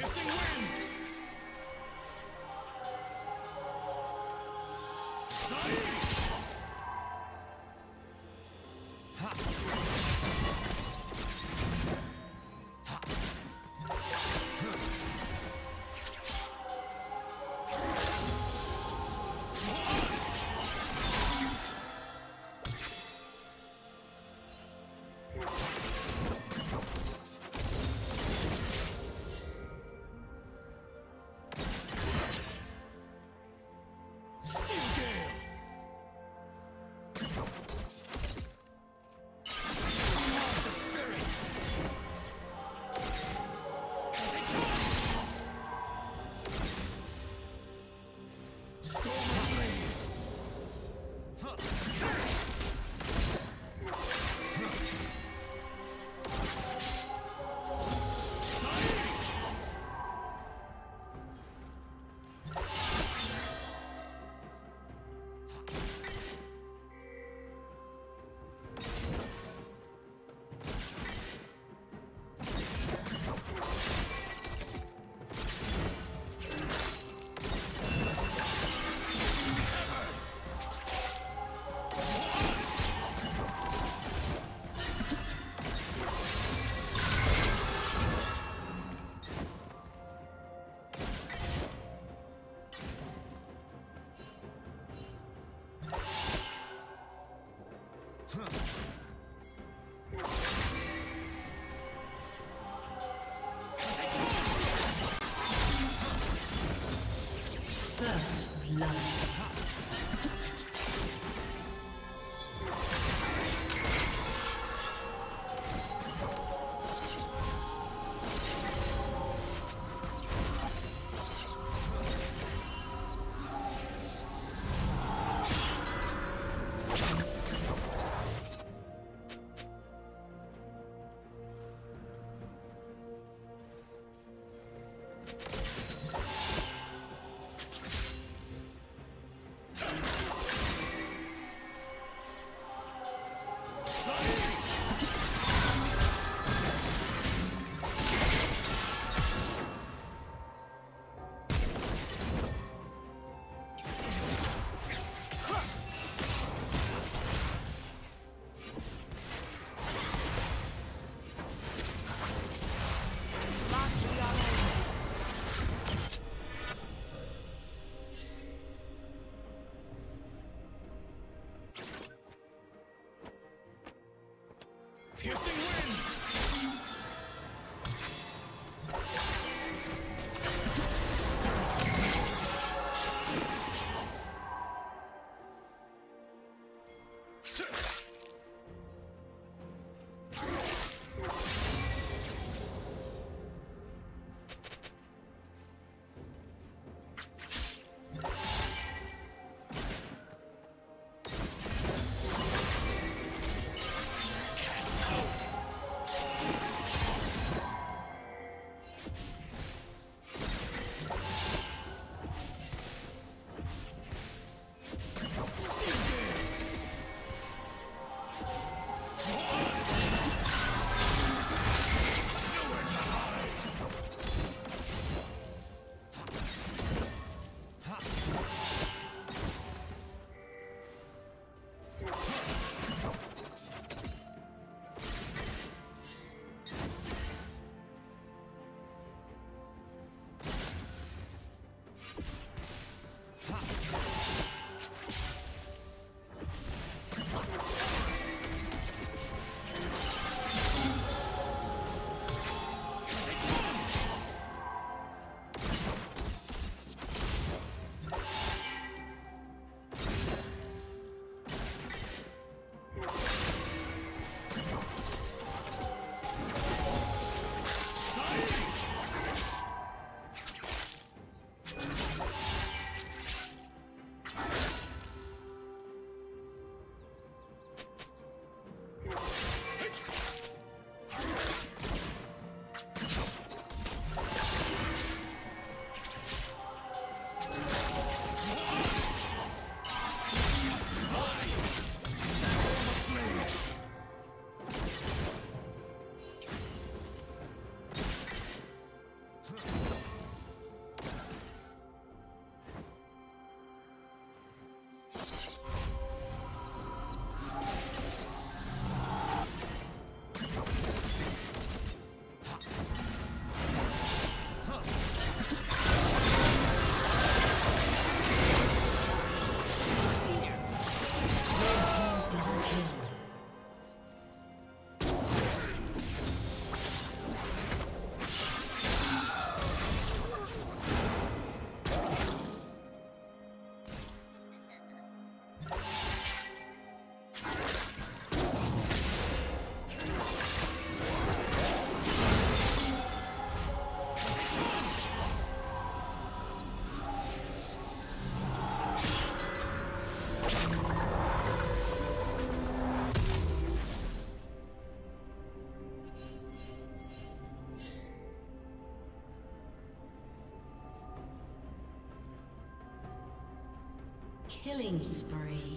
Piercing winds! Killing spree.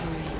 Killing.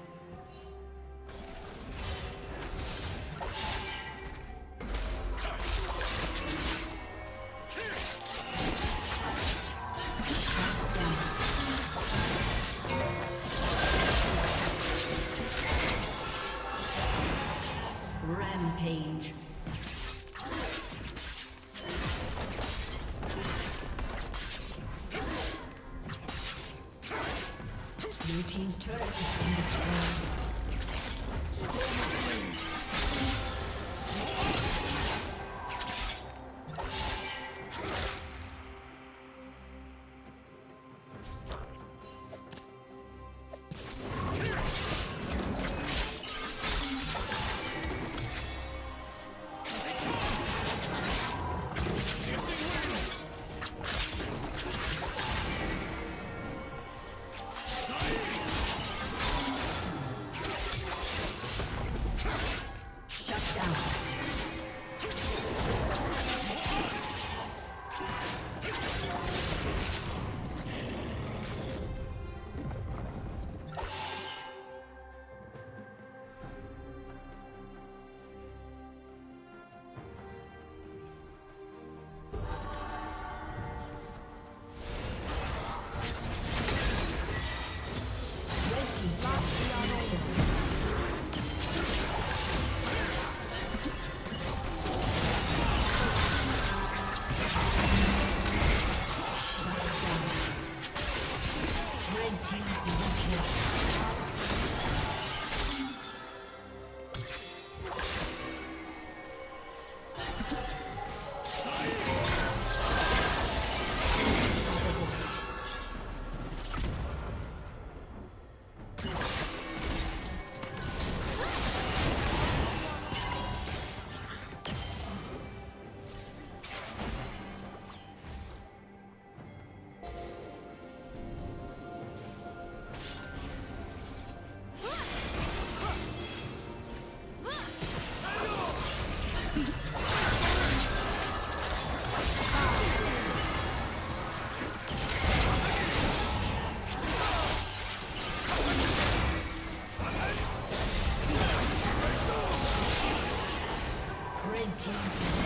Thank you. Red team.